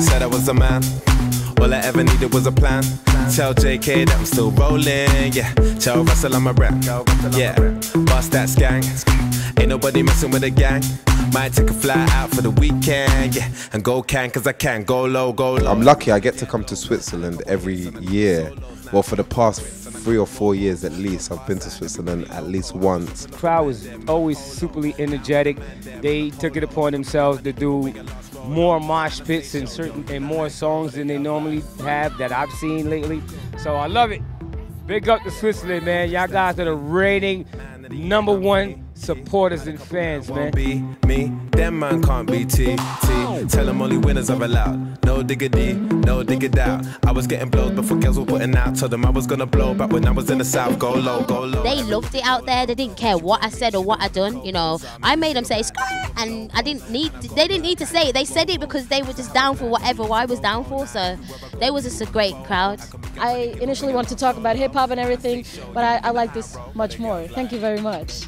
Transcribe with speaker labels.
Speaker 1: said I was a man. All I ever needed was a plan. Tell JK that I'm still rolling. Yeah, tell Russell I'm a rap. Yeah, bust that gang. Ain't nobody messing with the gang. Might take a fly out for the weekend. Yeah, and go can cause I can. Go low, go low.
Speaker 2: I'm lucky I get to come to Switzerland every year. Well, for the past three or four years at least, I've been to Switzerland at least once.
Speaker 3: crowd was always superly energetic. They took it upon themselves to do more mosh pits and certain and more songs than they normally have that I've seen lately. So I love it. Big up to Switzerland, man. Y'all guys are the reigning number one supporters and fans, man.
Speaker 1: Won't be me, them man can't be T. T. Tell them only winners are allowed. No diggity, no diggity out. I was getting blows before girls were putting out. Told them I was gonna blow back when I was in the south. Go low, go low.
Speaker 4: They loved it out there. They didn't care what I said or what I done. You know, I made them say "Skirt," and I didn't need. they didn't need to say it. They said it because they were just down for whatever I was down for. So they was just a great crowd.
Speaker 5: I initially wanted to talk about hip hop and everything, but I, I like this much more. Thank you very much.